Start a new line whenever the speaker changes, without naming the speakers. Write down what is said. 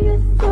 You.